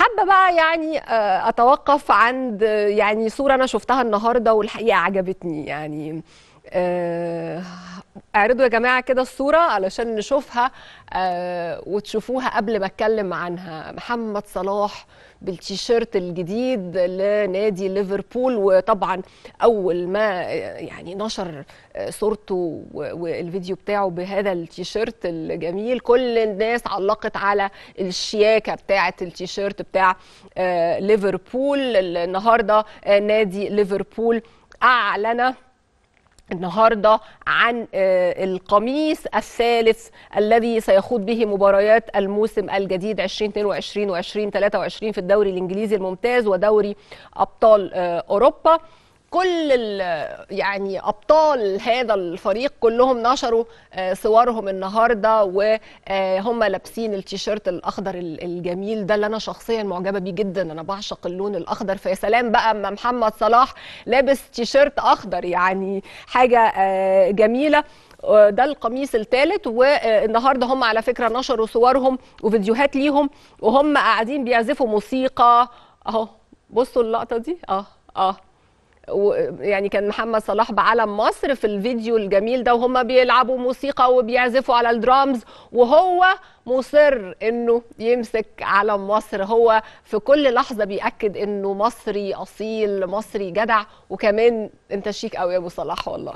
حابة بقى يعني آه، أتوقف عند آه، يعني صورة أنا شفتها النهارده والحقيقة عجبتني. يعني اعرضوا يا جماعة كده الصورة علشان نشوفها آه، وتشوفوها قبل ما اتكلم عنها. محمد صلاح بالتيشيرت الجديد لنادي ليفربول وطبعا أول ما آه، يعني نشر آه، صورته والفيديو بتاعه بهذا التيشيرت الجميل. كل الناس علقت على الشياكة بتاعة التيشيرت بتاع آه، ليفربول. النهارده آه، نادي ليفربول أعلن النهارده عن آه، القميص الثالث الذي سيخوض به مباريات الموسم الجديد 2022 و2023 في الدوري الإنجليزي الممتاز ودوري أبطال آه، أوروبا. كل يعني أبطال هذا الفريق كلهم نشروا آه، صورهم النهارده وهم لابسين التيشيرت الأخضر ال- الجميل ده اللي أنا شخصيا معجبة بيه جدا. أنا بعشق اللون الأخضر. فيا سلام بقى أما محمد صلاح لابس تيشيرت أخضر يعني حاجة آه، جميلة. آه، ده القميص الثالث والنهارده هم على فكرة نشروا صورهم وفيديوهات ليهم وهم قاعدين بيعزفوا موسيقى. أهو بصوا اللقطة دي. آه آه. يعني كان محمد صلاح بعلم مصر في الفيديو الجميل ده وهم بيلعبوا موسيقى وبيعزفوا على الدرامز وهو مصر إنه يمسك علم مصر. هو في كل لحظة بيأكد إنه مصري أصيل مصري جدع وكمان أنت شيك قوي يا أبو صلاح والله.